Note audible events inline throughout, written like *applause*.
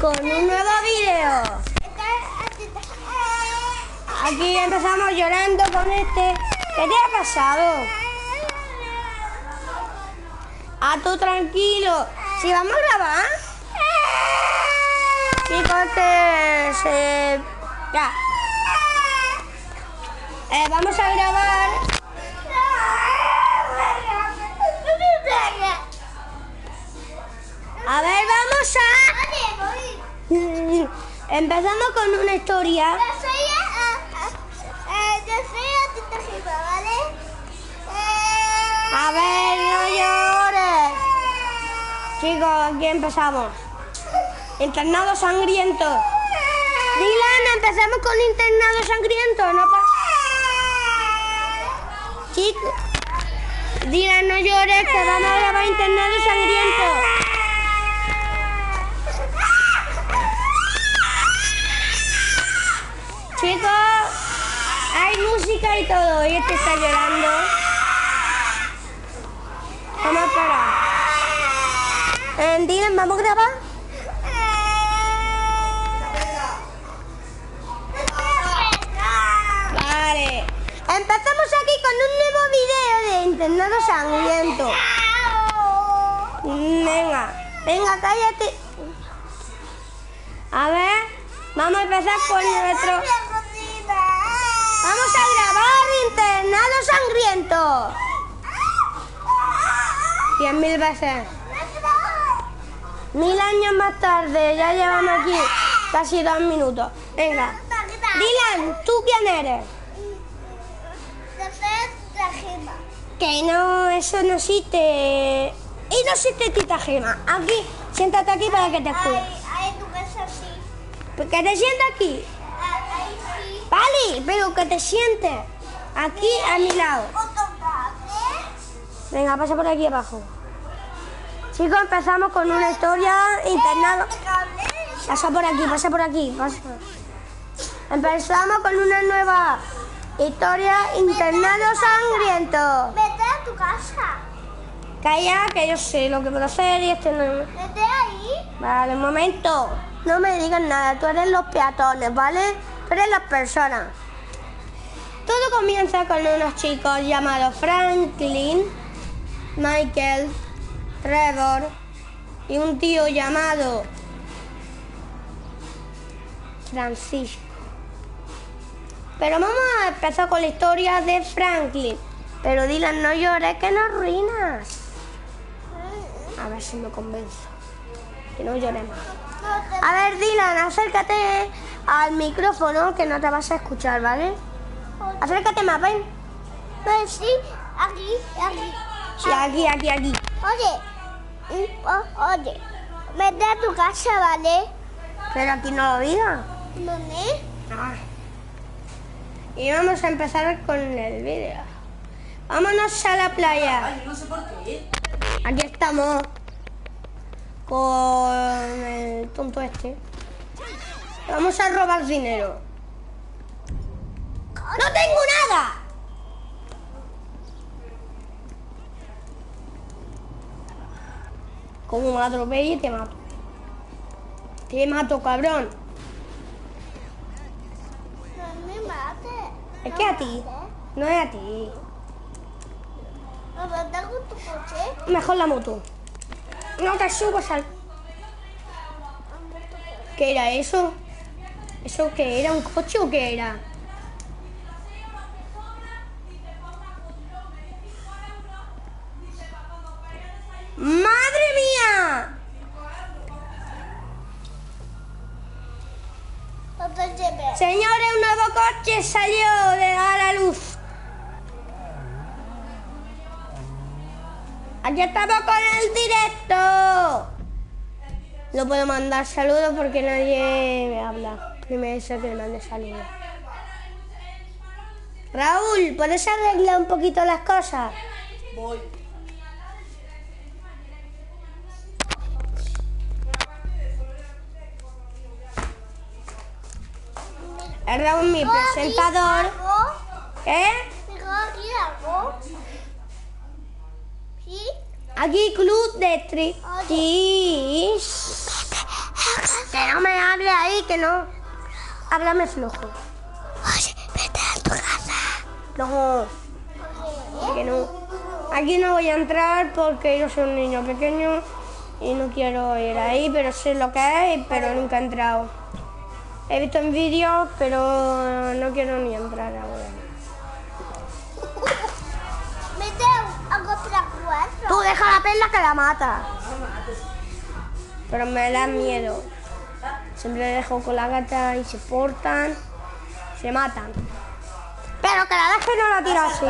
Con un nuevo video. Aquí empezamos llorando con este. ¿Qué te ha pasado? Ah, tú tranquilo. Si vamos a grabar. Chicos, que. Ya. Eh, vamos a grabar. A ver, vamos a... Empezando con una historia. A ver, no llores. Chicos, aquí empezamos. Internado sangriento. Dylan, empezamos con internado sangriento. No pa- Chicos. Dylan, no llores, que vamos a grabar internado sangriento. Chicos, hay música y todo. Y este está llorando. Vamos a parar. ¿vamos a grabar? Vale. Empezamos aquí con un nuevo video de internado sangriento. Venga, venga, cállate. A ver, vamos a empezar con nuestro... Vamos a grabar internado sangriento. Diez mil veces. Mil años más tarde, ya llevamos aquí casi dos minutos. Venga. Dylan, ¿tú quién eres? Que no, eso no existe. Y no existe Tita Gema. Aquí, siéntate aquí para que te escuche. Que te sientes aquí. Vale, pero que te sientes aquí a mi lado. Venga, pasa por aquí abajo. Chicos, empezamos con una historia internado. Pasa por aquí, pasa por aquí. pasa. Empezamos con una nueva historia internado sangriento. Vete a tu casa. Calla, que yo sé lo que puedo hacer y este no. Vete ahí. Vale, un momento. No me digas nada, tú eres los peatones, ¿vale? Tú eres las personas. Todo comienza con unos chicos llamados Franklin, Michael, Trevor y un tío llamado Francisco. Pero vamos a empezar con la historia de Franklin. Pero Dylan, no llores, que nos arruinas. A ver si me convenzo. Que no lloremos. No A ver, Dylan, acércate al micrófono que no te vas a escuchar, ¿vale? Acércate más, ven. Pues sí, aquí, aquí. Sí, aquí, aquí, aquí. Oye, o- oye, vete a tu casa, ¿vale? Pero aquí no lo diga. ¿Dónde? Y vamos a empezar con el vídeo. Vámonos a la playa. Ay, no sé por qué. Aquí estamos con el tonto este. Vamos a robar dinero. ¡No tengo nada! Como me atropelle te mato. Te mato, cabrón. No me mates. Es que a ti. No es a ti. ¿Me matas con tu coche? Mejor la moto. No te subas al... ¿Qué era eso? ¿Eso qué era? ¿Un coche o qué era? ¡Madre mía! Señores, un nuevo coche salió de a la luz. Aquí estamos con el directo. No puedo mandar saludos porque nadie me habla. Primero dice que le mande saludos. Raúl, ¿puedes arreglar un poquito las cosas? Voy. Raúl, mi presentador. ¿Tengo aquí algo? ¿Sí? Aquí Club de Tri. Oye. Sí. ahí que no. Háblame flojo. Oye, vete a tu casa. No, que no. Aquí no voy a entrar porque yo soy un niño pequeño y no quiero ir ahí, pero sé lo que es, pero nunca he entrado. He visto en vídeos, pero no quiero ni entrar ahora. Vete a otra cuatro. Tú deja la perla que la mata. Pero me da miedo. Siempre dejo con la gata y se portan, se matan. Pero que la deje no la tira así.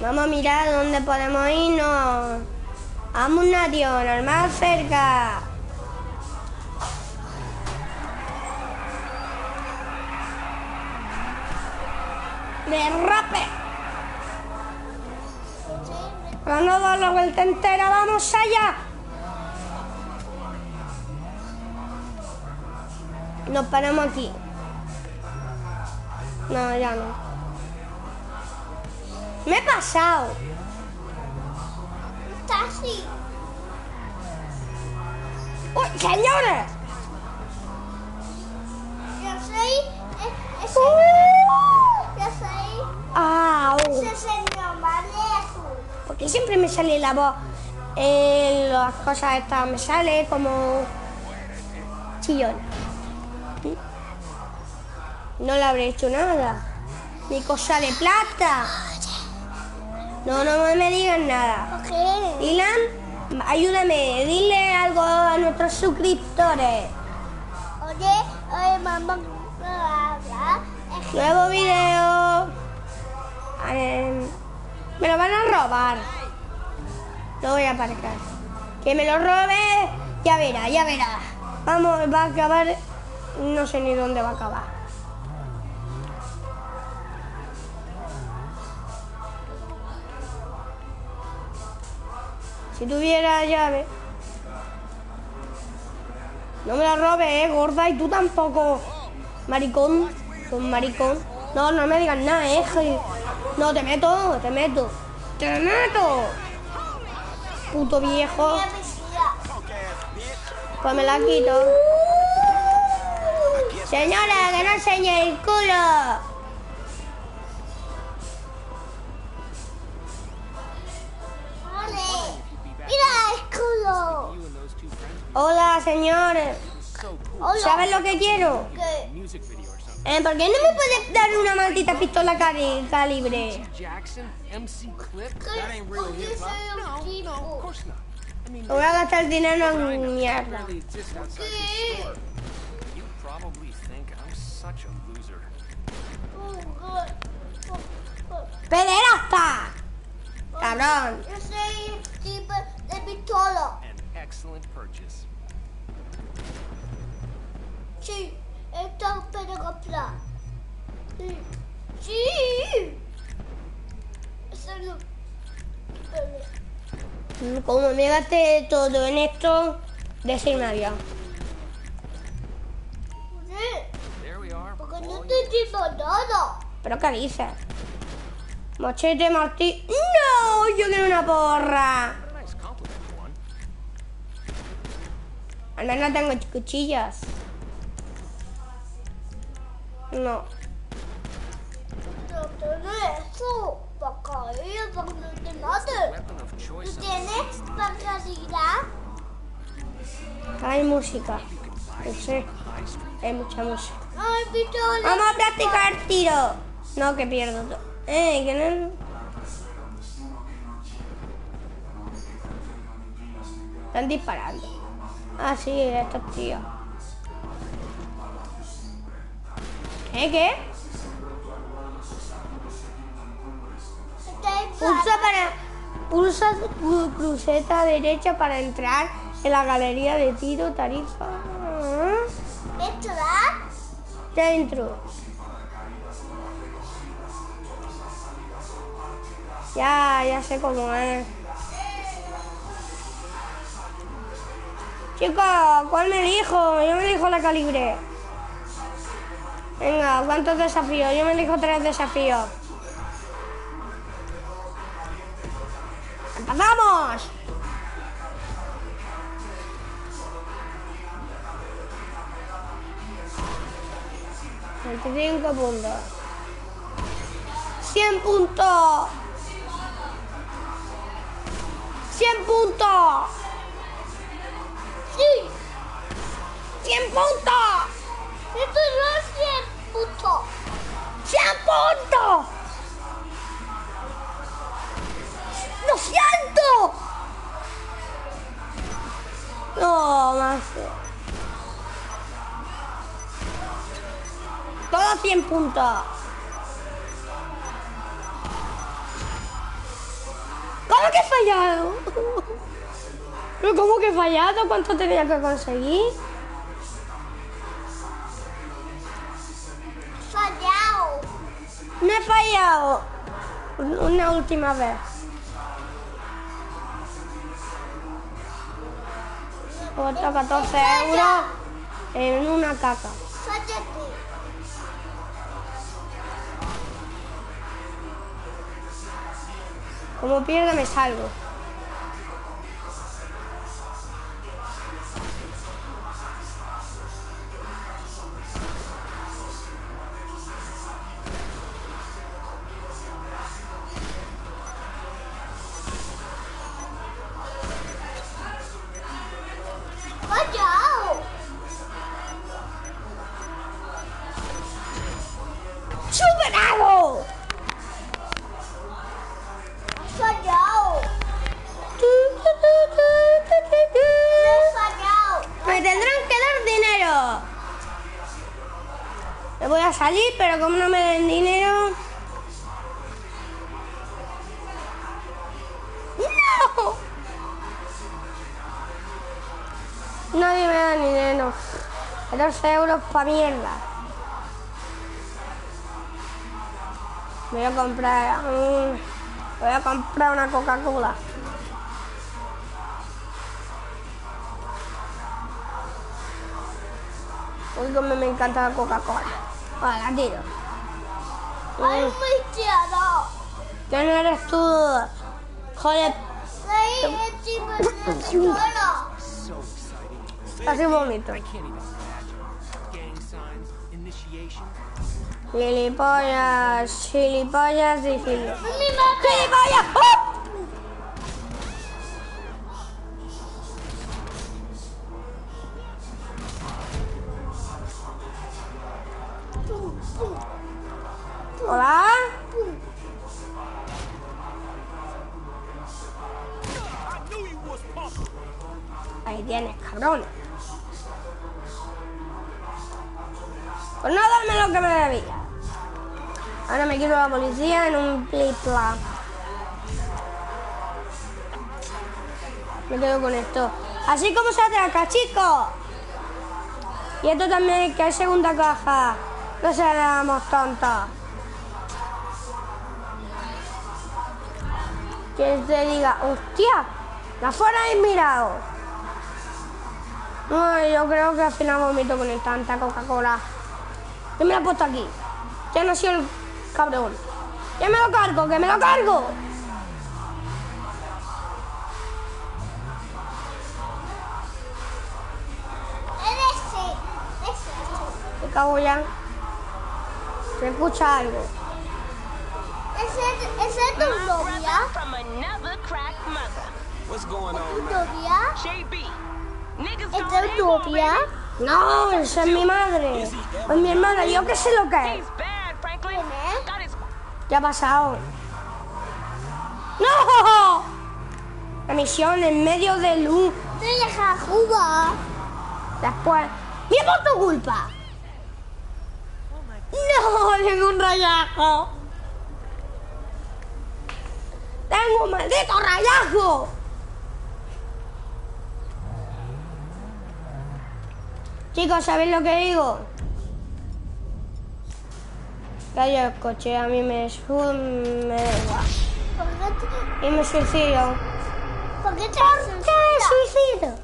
Vamos a mirar dónde podemos irnos. A un nacional más cerca. ¡Derrape! Para no dar la vuelta entera, vamos allá. Nos paramos aquí. No, ya no. Me he pasado. Taxi. ¡Uy, señores! Yo soy. eh, Ese, ¡Uh! yo soy. Señor Malejo. Porque siempre me sale la voz. En las cosas estas me sale como chillona. No le habré hecho nada. Mi cosa de plata. No, no me digan nada. ¿Qué? Dylan, ayúdame, dile algo a nuestros suscriptores. Oye, oye, mamá. habla. Nuevo video. Eh, me lo van a robar. Lo voy a aparcar. Que me lo robe, ya verá, ya verá. Vamos, va a acabar. No sé ni dónde va a acabar. Si tuviera llave. No me la robes, eh, gorda, y tú tampoco. Maricón, con maricón. No, no me digas nada, eh. No, te meto, te meto. ¡Te meto! Puto viejo. Pues me la quito. Señora, que no enseñe el culo. Señores. Hola. ¿Sabes lo que quiero? ¿Qué? Eh, ¿Por qué no me puedes dar una maldita pistola cali- calibre? Voy a gastar dinero en mierda. really exist Como me gasté todo en esto, decirme adiós. Sí, There we are. porque no te digo nada. ¿Pero qué dices? Machete, martillo... ¡No! Yo quiero una porra. Al menos tengo cuchillas. No. No tenés eso. Bacalao, porque no te mate. Weapon of ¿Tú choice. tienes bacalao? Hay música. No sé. Hay mucha música. Ay, pistola. Vamos a practicar tiro. No, que pierdo todo. Eh, que no... Están disparando. Ah, sí, estos tíos. ¿Eh, qué? Pulsa para... Pulsa cru- cruceta derecha para entrar en la galería de tiro tarifa. ¿Esto da? Dentro. Ya, ya sé cómo es. Chicos, ¿cuál me elijo? Yo me elijo la calibre. Venga, ¿cuántos desafíos? Yo me elijo tres desafíos. ¡Vamos! Veinticinco puntos. ¡Cien puntos! ¡Cien puntos! ¡Sí! ¡Cien puntos! Esto no es cien puntos. ¡Cien puntos! 200. No, más. Todos 100 puntos. ¿Cómo que he fallado? *laughs* ¿Pero cómo que he fallado? ¿Cuánto tenía que conseguir? Fallado. No he fallado. Una última vez. Cuesta 14 euros en una caca. Como pierda me salgo. Voy a salir, pero como no me den dinero... ¡No! Nadie me da dinero. 14 euros pa' mierda. Voy a comprar... un- voy a comprar una Coca-Cola. Como me encanta la Coca-Cola. Vale, la tiro. Ay, muy quiero. ¿Quién eres tú? Joder, Ahí encima de *coughs* la escuela. So exciting. casi vomito. I can't even imagine. Gang signs, initiation. Gilipollas, y gilipollas. ¡Gilipollas! ¡Oh! Ahí tienes, cabrón. Pues no darme lo que me debía. Ahora me quiero la policía en un plipla. Me quedo con esto. Así como se atraca, chicos. Y esto también, que hay segunda caja. No seamos tontos. Que te diga, hostia, la fuera he mirado. No, yo creo que al final vomito con tanta Coca-Cola. ¿Quién me la ha puesto aquí? ¿Quién ha sido el cabrón? ¡Que me lo cargo! ¡Que me lo cargo! Me cago ya. Se escucha algo. Ese. Ese es tu What's going on novia. ¿Es novia? already. No, esa es mi madre. Es mi hermana, yo qué sé lo que es. ¿Qué ha pasado? ¡No! La misión en medio de luz. Te deja jugar. Después. ¡Y por tu culpa! ¡No! Tengo un rayajo. ¡Tengo un maldito rayajo! Chicos, ¿sabéis lo que digo? Yo el coche, a mí me, su- me da igual. ¿Por qué Y me suicido. por qué te ¿Por qué me suicido?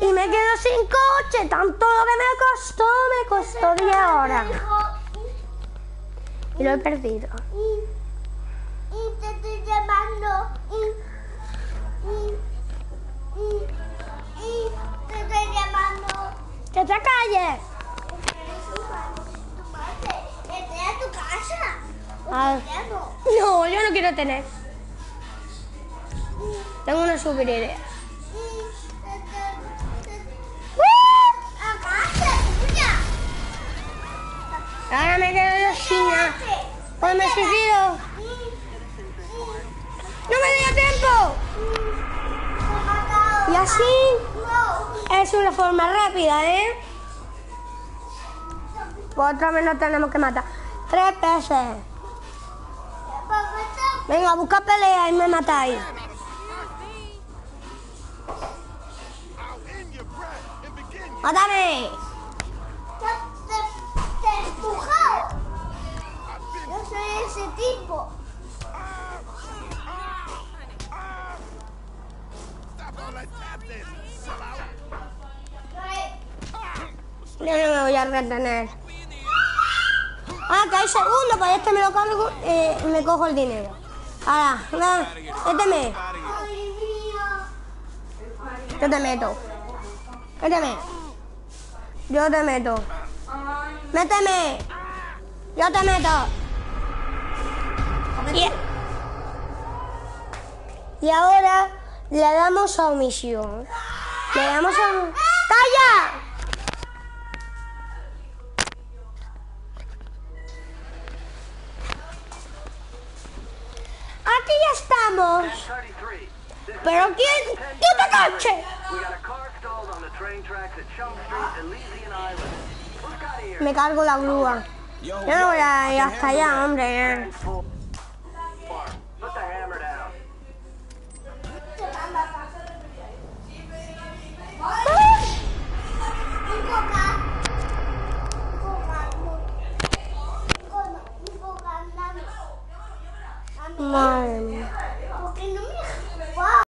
Y me quedo sin coche. Tanto lo que me costó, me costó 10 horas. Y lo he perdido. Y, y te estoy llamando. Y, ¡Que te calles! tu casa? Ah, no, yo no quiero tener. Tengo una super idea. Ahora me quedo yo sin nada. Pues me suicido. ¡No me dio tiempo! Y así es una forma rápida, ¿eh? Pues otra vez no tenemos que matar. Tres veces. Venga, busca pelea y me matáis. ¡Mátame! Te he empujado. Yo soy ese tipo. Yo no me voy a retener. Ah, que hay segundo, pues este me lo cargo eh, me cojo el dinero. Ahora. Ay, mía. Yo te meto. Méteme. Yo te meto. Méteme. Yo te meto. Y, y ahora le damos a omisión. Le damos a... ¡Calla! Aquí ya estamos. 33. This Pero quién... ¡Tú te coche! Me cargo la grúa. Yo no voy a ir hasta allá, hombre. Madre mía.